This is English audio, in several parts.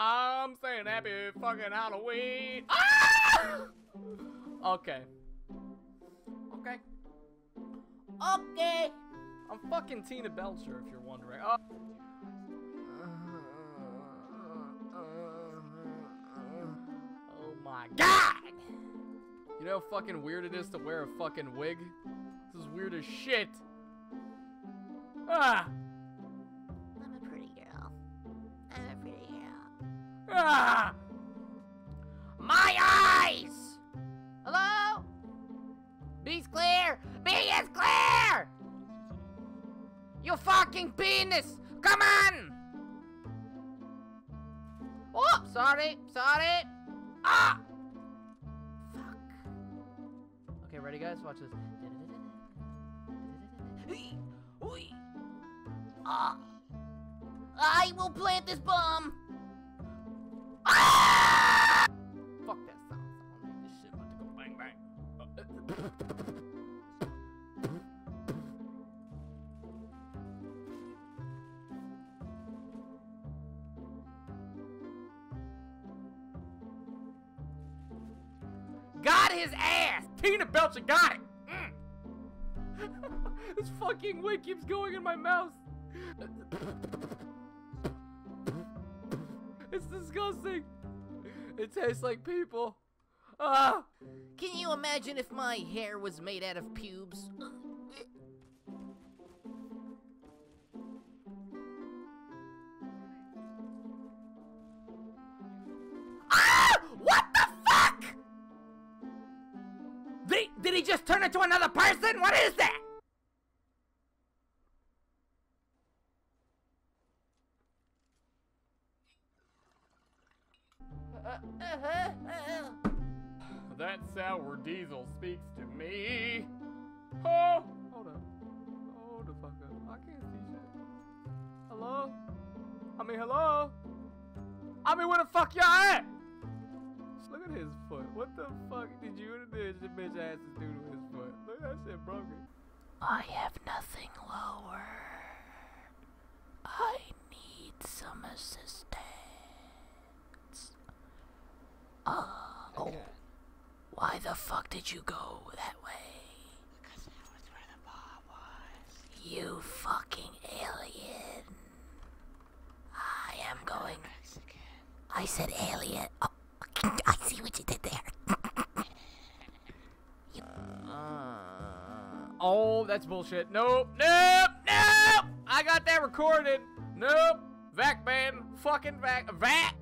I'm saying happy fucking Halloween. Ah! Okay. Okay. Okay. I'm fucking Tina Belcher, if you're wondering. Oh. Oh my god! You know how fucking weird it is to wear a fucking wig? This is weird as shit. Ah! My eyes! Hello? B's clear! B is clear! You fucking penis! Come on! Oh, sorry, sorry. Ah! Fuck. Okay, ready guys? Watch this. Ah. I will plant this bomb. Got his ass! Tina Belcher got it! Mm. this fucking wig keeps going in my mouth. It's disgusting. It tastes like people. Ah! Can you imagine if my hair was made out of pubes? Ah! What the fuck? Did he, did he just turn into another person? What is that? Uh, uh, uh, That sour diesel speaks to me. Oh, hold up. Hold the fuck up. I can't see shit. Hello? I mean, hello? I mean, where the fuck y'all at? Look at his foot. What the fuck did you and this bitch asses do to his foot? Look at that shit broken. I have nothing lower. I need some assistance. Uh, oh. Why the fuck did you go that way? Because that was where the bomb was. You fucking alien. I am going. Mexican. I said alien. Oh, I see what you did there. You- Oh, that's bullshit. Nope, nope, nope. I got that recorded. Nope. Vac ban. Fucking vac. Vac.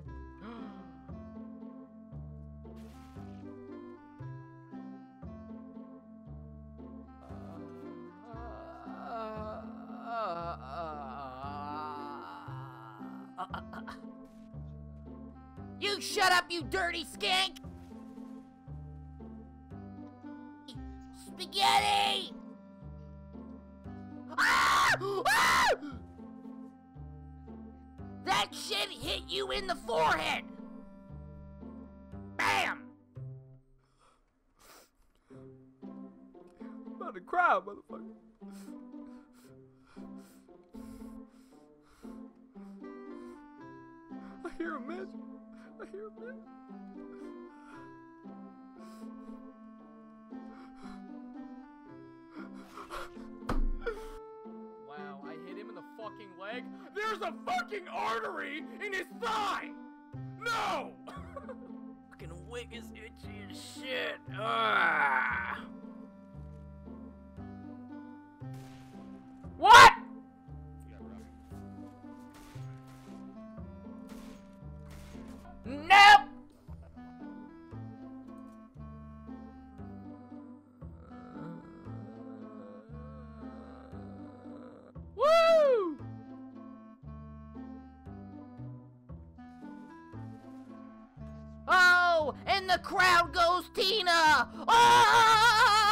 You shut up, you dirty skank! Spaghetti! Ah! Ah! That shit hit you in the forehead! Bam! I'm about to cry, motherfucker. I hear a mess. Hear a. Wow, I hit him in the fucking leg. There's a fucking artery in his thigh! No! fucking wig is itchy as shit. Ah. And the crowd goes Tina! Oh!